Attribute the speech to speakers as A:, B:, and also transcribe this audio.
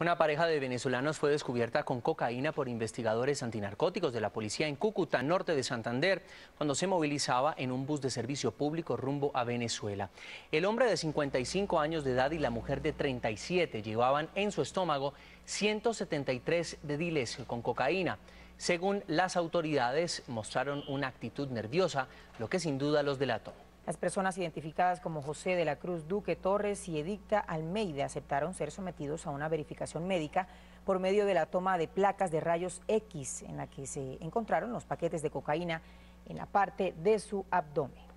A: Una pareja de venezolanos fue descubierta con cocaína por investigadores antinarcóticos de la policía en Cúcuta, norte de Santander, cuando se movilizaba en un bus de servicio público rumbo a Venezuela. El hombre de 55 años de edad y la mujer de 37 llevaban en su estómago 173 dediles con cocaína. Según las autoridades, mostraron una actitud nerviosa, lo que sin duda los delató.
B: Las personas identificadas como José de la Cruz Duque Torres y Edicta Almeida aceptaron ser sometidos a una verificación médica por medio de la toma de placas de rayos X en la que se encontraron los paquetes de cocaína en la parte de su abdomen.